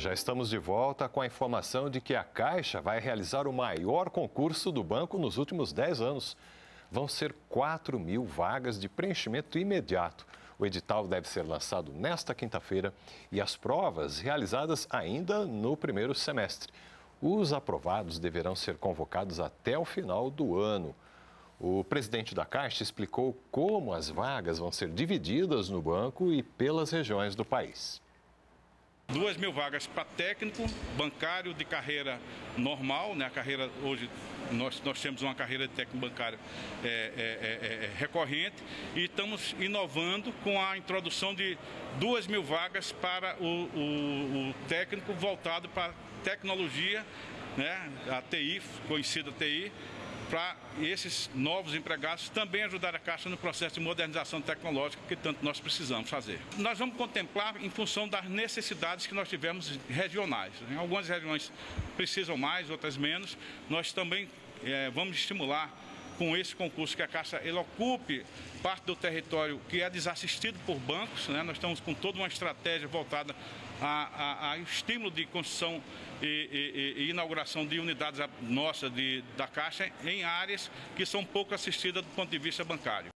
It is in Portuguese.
Já estamos de volta com a informação de que a Caixa vai realizar o maior concurso do banco nos últimos 10 anos. Vão ser 4 mil vagas de preenchimento imediato. O edital deve ser lançado nesta quinta-feira e as provas realizadas ainda no primeiro semestre. Os aprovados deverão ser convocados até o final do ano. O presidente da Caixa explicou como as vagas vão ser divididas no banco e pelas regiões do país. Duas mil vagas para técnico, bancário de carreira normal, né? A carreira hoje nós, nós temos uma carreira de técnico bancário é, é, é, é, recorrente e estamos inovando com a introdução de duas mil vagas para o, o, o técnico voltado para tecnologia, né? A TI, conhecida TI, para esses novos empregados também ajudar a Caixa no processo de modernização tecnológica que tanto nós precisamos fazer. Nós vamos contemplar em função das necessidades que nós tivemos regionais. Em algumas regiões precisam mais, outras menos. Nós também é, vamos estimular com esse concurso que a Caixa ele ocupe parte do território que é desassistido por bancos. Né? Nós estamos com toda uma estratégia voltada a, a, a estímulo de construção e, e, e, inauguração de unidades nossas de, da Caixa em áreas que são pouco assistidas do ponto de vista bancário.